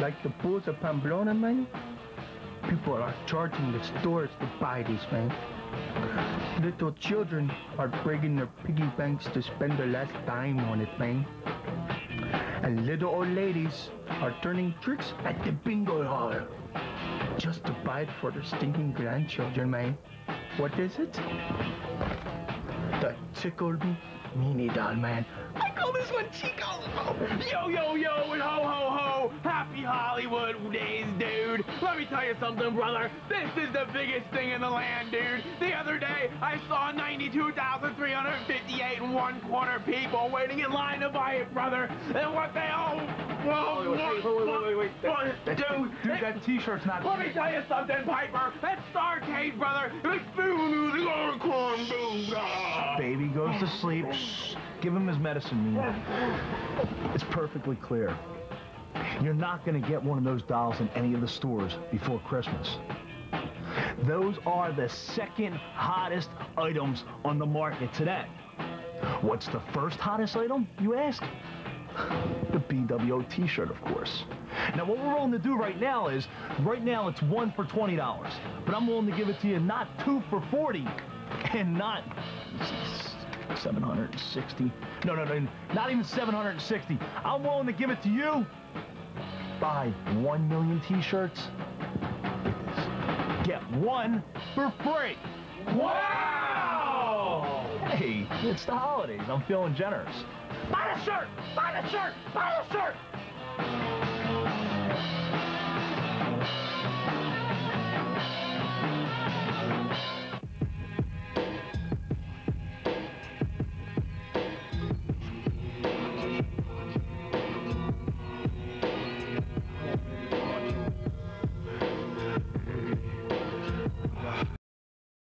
like the Bulls of Pamplona, man, people are charging the stores to buy these, man. Little children are breaking their piggy banks to spend their last dime on it, man. And little old ladies are turning tricks at the bingo hall just to buy it for their stinking grandchildren, man. What is it? The Tickle Me Meanie Doll, man. I this one Chico. Yo, yo, yo, and ho, ho, ho! Happy Hollywood days, dude! Let me tell you something, brother. This is the biggest thing in the land, dude. The other day, I saw 92,358 and one quarter people waiting in line to buy it, brother. And what they all... Well, wait, wait, wait, wait, wait, what- That's- dude, dude, that t-shirt's not... let me tell you something, Piper. That Starrcade, brother. It's boom, the unicorn, boom, ah. Baby goes to sleep. Give him his medicine, Nina. It's perfectly clear. You're not going to get one of those dolls in any of the stores before Christmas. Those are the second hottest items on the market today. What's the first hottest item, you ask? The BWO t-shirt, of course. Now, what we're willing to do right now is, right now it's one for $20, but I'm willing to give it to you not two for 40 and not 760. No, no, no, not even 760. I'm willing to give it to you. Buy 1 million t-shirts. Get one for free. Wow! Hey, it's the holidays. I'm feeling generous. Buy the shirt! Buy the shirt! Buy the shirt!